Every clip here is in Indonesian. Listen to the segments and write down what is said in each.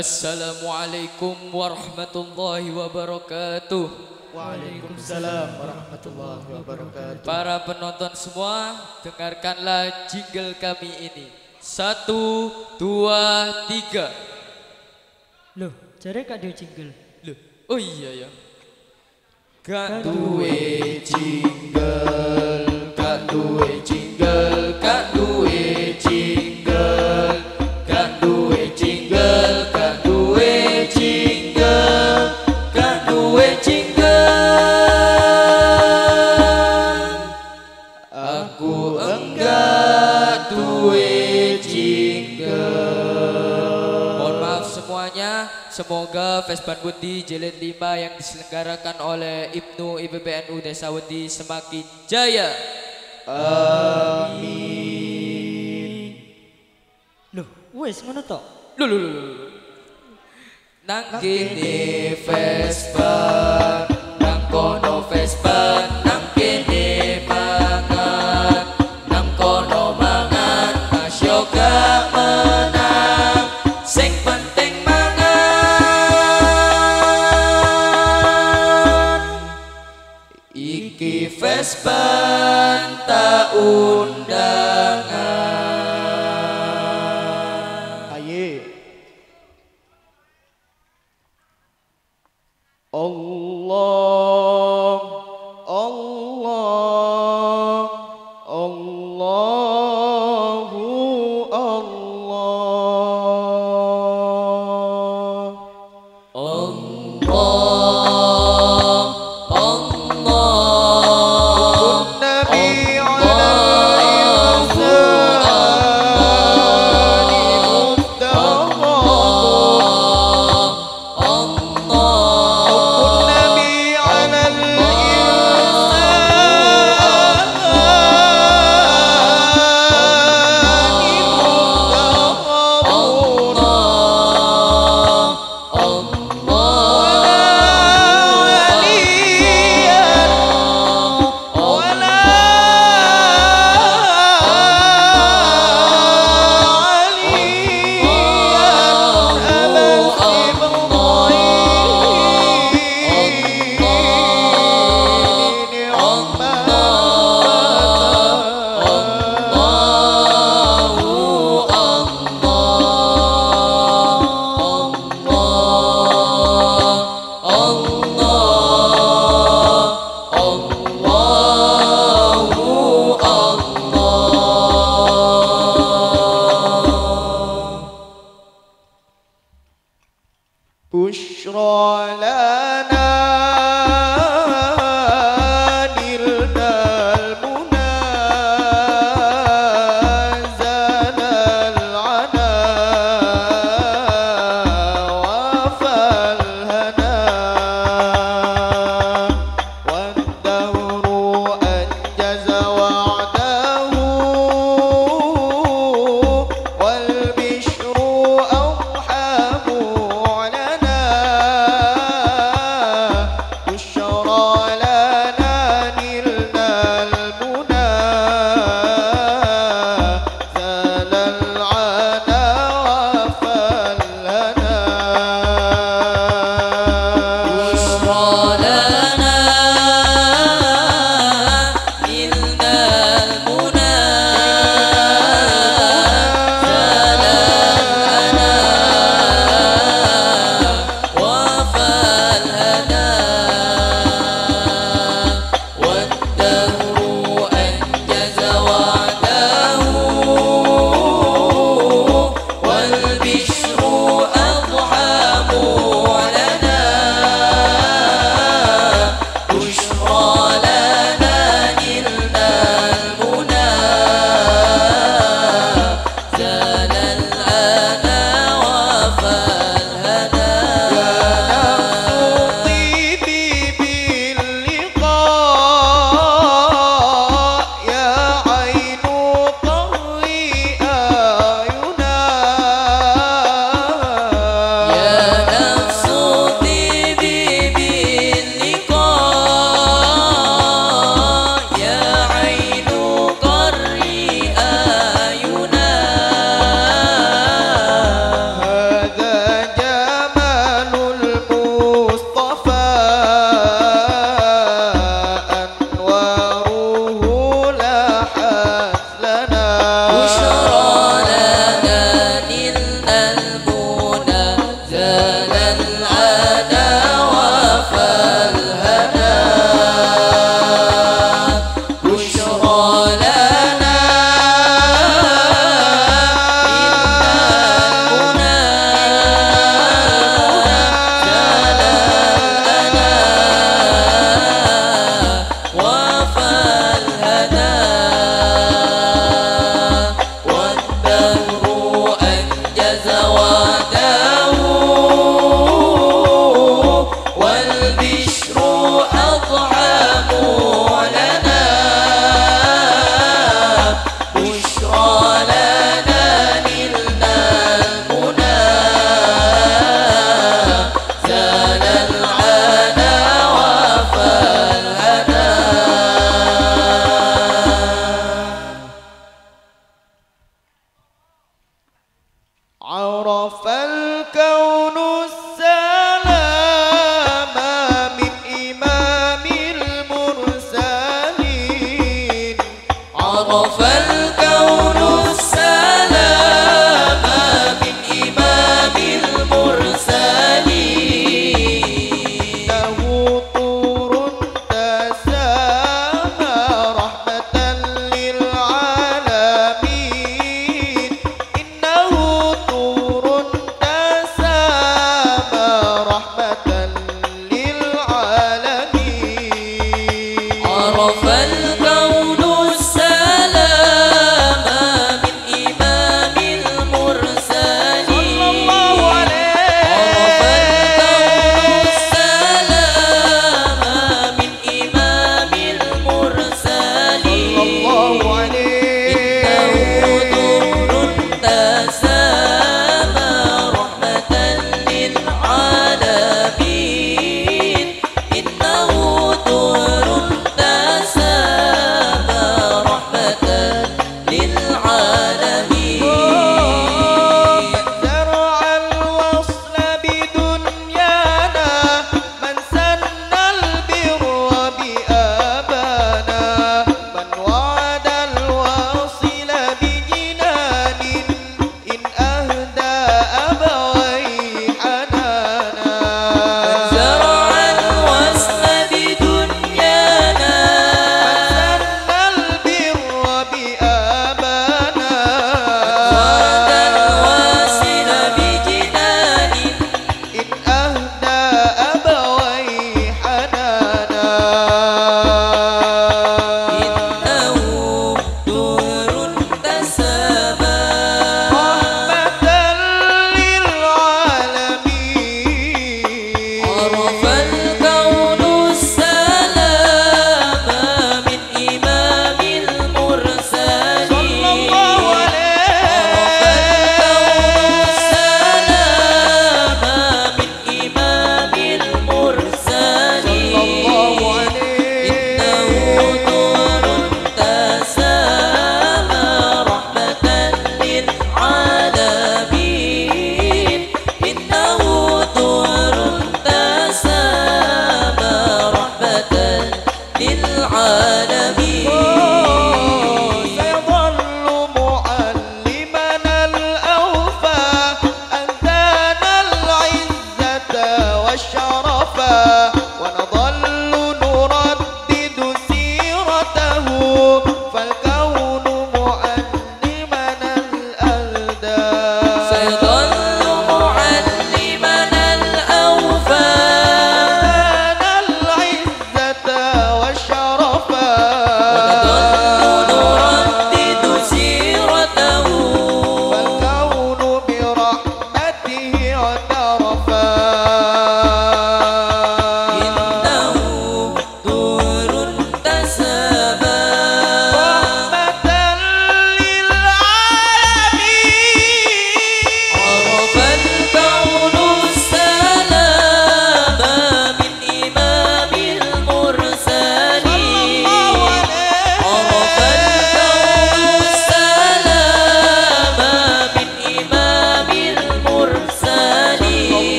Assalamualaikum warahmatullahi wabarakatuh. Waalaikumsalam warahmatullahi wabarakatuh. Para penonton semua, dengarkanlah jingle kami ini. Satu, dua, tiga. Loh, jare gak ada jingle. Loh, oh iya ya. Gak Duwe jingle, gak duwe jingle, semuanya. Semoga Vespan Budi Jilid 5 yang diselenggarakan oleh Ibnu IPPNU Desa Wedi semakin jaya. Loh, wes ngono. Lho lho lho lho. Nang kene Vespan, love. للعالمين.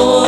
oh.